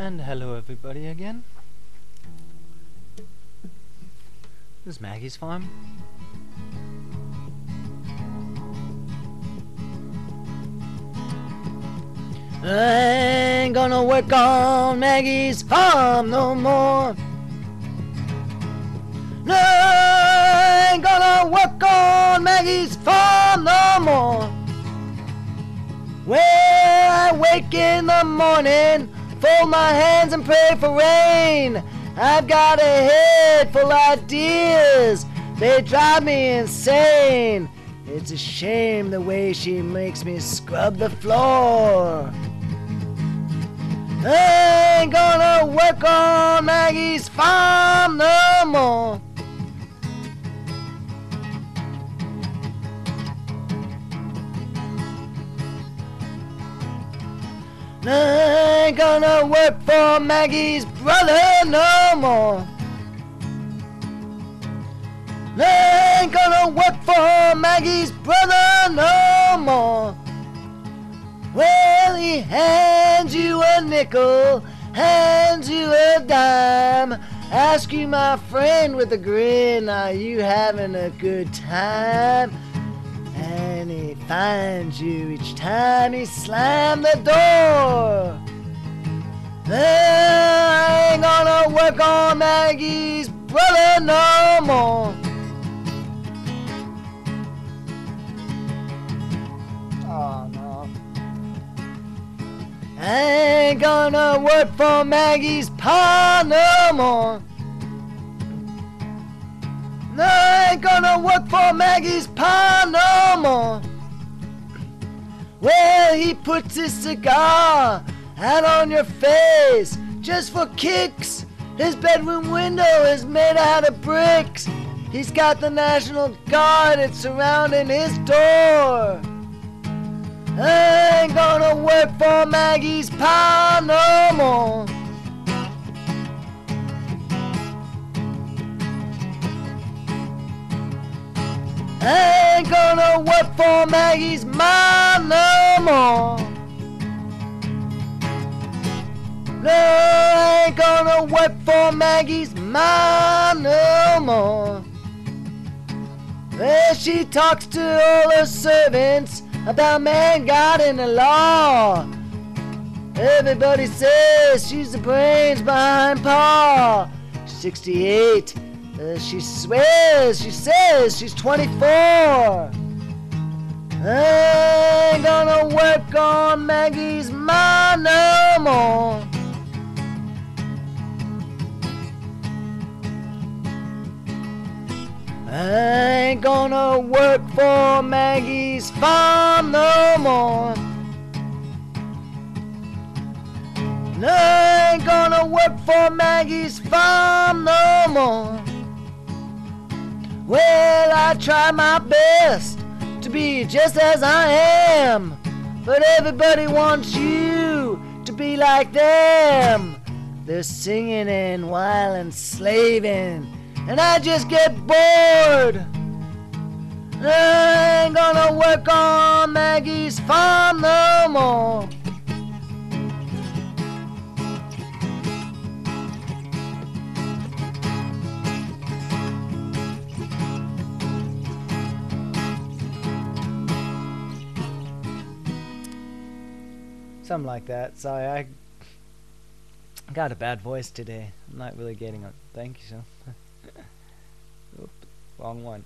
And hello everybody again. This is Maggie's farm. I ain't gonna work on Maggie's farm no more. No, I ain't gonna work on Maggie's farm no more. Where I wake in the morning, fold my hands and pray for rain. I've got a head full of ideas, they drive me insane. It's a shame the way she makes me scrub the floor. I ain't gonna work on Maggie's farm no more. I ain't gonna work for Maggie's brother no more. I ain't gonna work for Maggie's brother no more. Well, he hands you a nickel, hands you a dime. Ask you, my friend, with a grin, are you having a good time? And he finds you each time he slammed the door. I ain't gonna work on Maggie's brother no more. Oh no. I ain't gonna work for Maggie's pa no more. No, I ain't gonna work for Maggie's pa no more. Well, he puts his cigar out on your face just for kicks. His bedroom window is made out of bricks. He's got the National Guard that's surrounding his door. I ain't gonna work for Maggie's pa no more. I ain't gonna work for Maggie's mom gonna work for Maggie's mom no more. Well, she talks to all her servants about man, God, and the law. Everybody says she's the brains behind Pa. 68. Uh, she swears, she says she's 24. I ain't gonna work on Maggie's ma no more. I ain't gonna work for Maggie's farm no more. No, I ain't gonna work for Maggie's farm no more. Well, I try my best to be just as I am, but everybody wants you to be like them. They're singing and while and slaving, and I just get bored. I ain't gonna work on Maggie's farm no more. Something like that. Sorry, I got a bad voice today. I'm not really getting it. Thank you, so. Oop, wrong one.